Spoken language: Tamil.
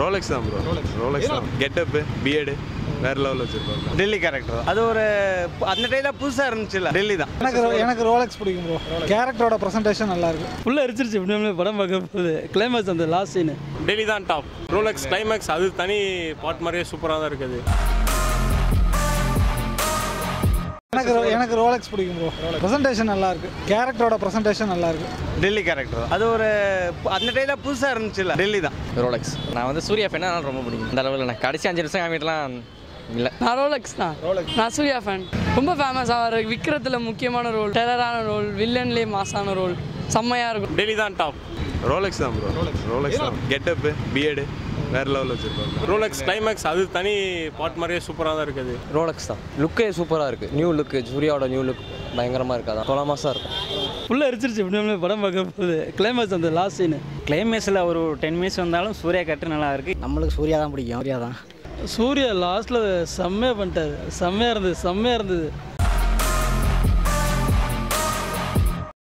ரோலெக்ஸ் தான் ப்ரோ ரோலெக்ஸ் தான். கெட்டப்பு பிஎடு வேற லெவலில் வச்சிருப்பாங்க. டெல்லி கேரக்டர் அது ஒரு அந்த டைல புதுசாக இருந்துச்சுல்ல டெல்லி தான். எனக்கு எனக்கு ரோலெக்ஸ் பிடிக்கும் ப்ரோ கேரக்டரோட ப்ரெசன்டேஷன் நல்லா இருக்கு. ஃபுல்லாக எரிச்சிருச்சு இப்படி படம் பார்க்க போகுது. கிளைமேக்ஸ் அந்த லாஸ்ட் சீனு டெல்லி தான் டாப் ரோலெக்ஸ் கிளைமேக்ஸ் அது தனி பாட் மாதிரியே சூப்பராக தான் இருக்குது. எனக்கு எனக்கு ரோலெக்ஸ் பிடிக்கும் ப்ரோ ப்ரெசன்டேஷன் நல்லா இருக்கு கேரக்டரோட ப்ரெசன்டேஷன் நல்லா இருக்கு டெல்லி கேரக்டர் அது ஒரு அந்த டைல புதுசாக இருந்துச்சுல்ல? டெல்லி தான். ரோலெக்ஸ் நான் வந்து சூர்யா ஃபேன் ரொம்ப பிடிக்கும். அந்த அளவில் நான் கடைசி அஞ்சு நிமிஷம் காமிட்டுலாம் இல்லை. நான் ரோலெக்ஸ் தான். நான் சூர்யா ஃபேன் ரொம்ப ஃபேமஸ் அவர் விக்ரத்தில் முக்கியமான ரோல் டெரரான ரோல் வில்லன்லேயே மாசான ரோல் செம்மையாக இருக்கும். டெல்லி தான் டாப் ரோலெக்ஸ் தான் ப்ரோ ரோலெக்ஸ் தான். கெட்டப்பு பிஎடு வேற லெவலில் வச்சிருப்பாங்க. ரோலெக்ஸ் கிளைமேக்ஸ் அது தனி பாட் மாதிரியே சூப்பராக தான் இருக்குது ரோலெக்ஸ் தான். லுக்கே சூப்பராக இருக்குது நியூ லுக்கு சூர்யாவோட நியூ லுக் பயங்கரமாக இருக்குது அதான் கொலமாசாக இருக்கும் ஃபுல்லாக எரிச்சிருச்சு இப்படி படம் பார்க்க போகுது. கிளைமேக்ஸ் அந்த லாஸ்ட் சீனு கிளைமேக்ஸில் ஒரு டென் மினிட்ஸ் வந்தாலும் சூர்யா கட்டு நல்லா இருக்கு. நம்மளுக்கு சூர்யா தான் பிடிக்கும். சூர்யா தான். சூர்யா லாஸ்ட்டில் செம்மையாக பண்ணிட்டாரு. செம்மையாக இருந்தது செம்மையாக இருந்தது.